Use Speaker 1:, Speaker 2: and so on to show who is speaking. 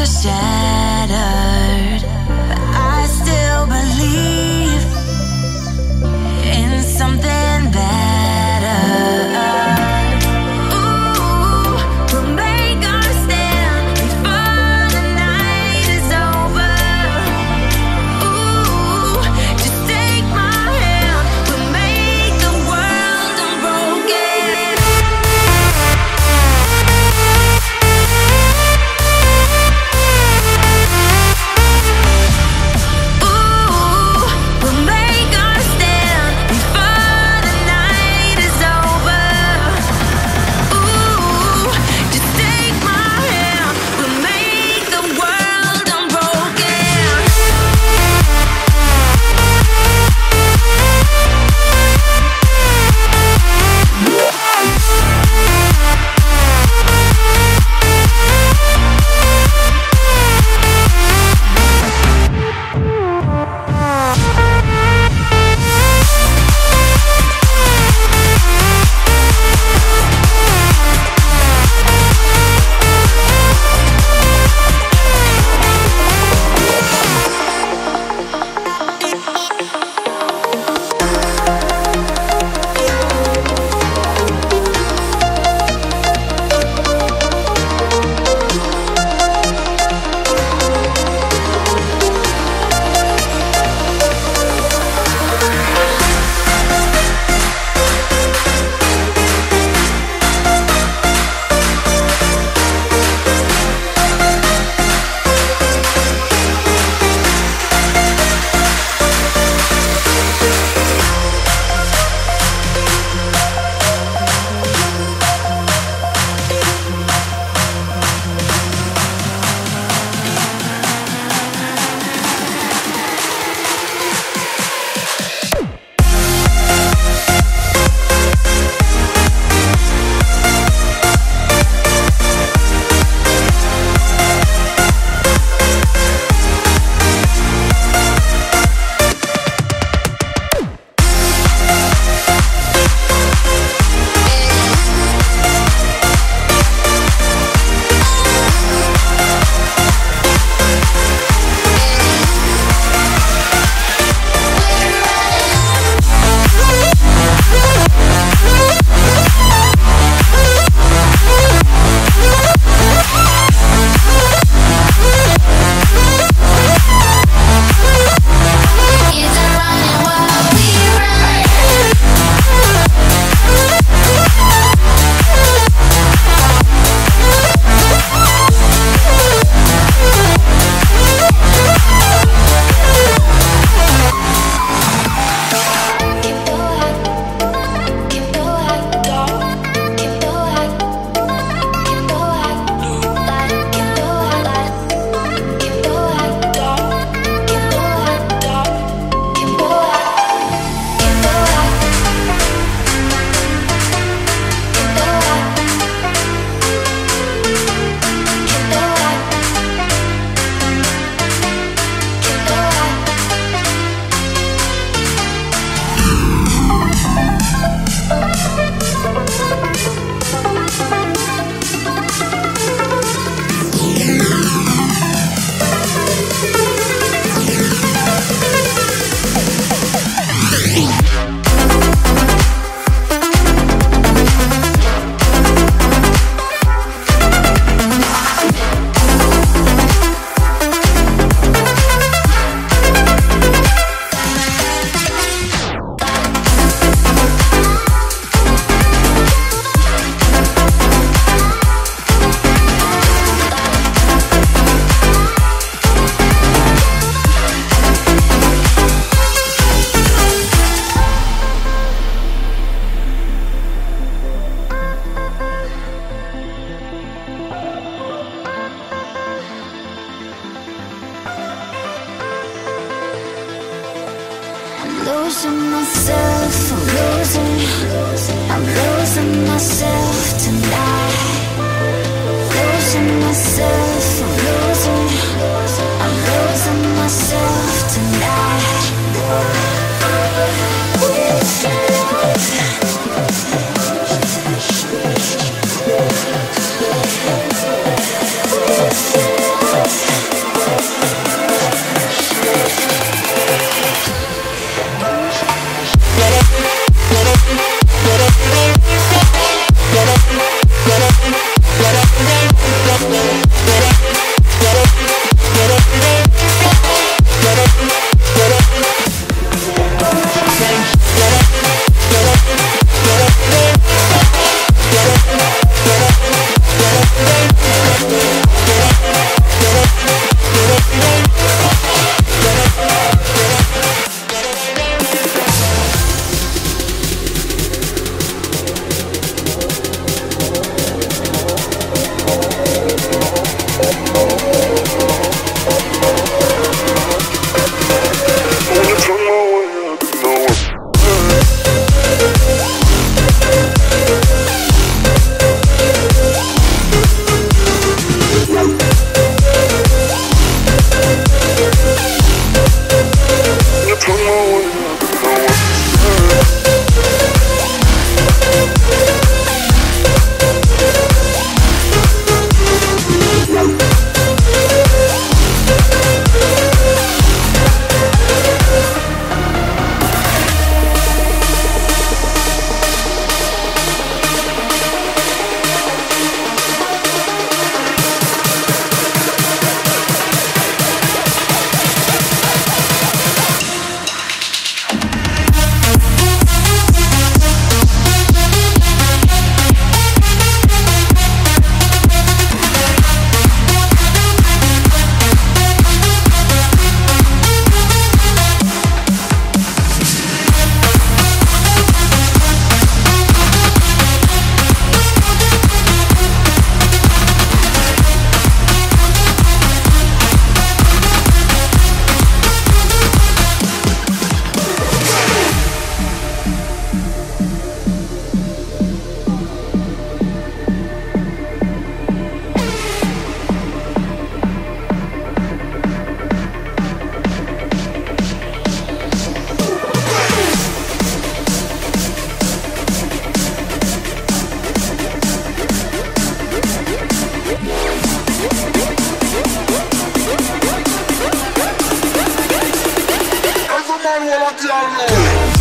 Speaker 1: a shadow. Losing myself, I'm losing, I'm losing myself tonight. Losing myself. man while I download.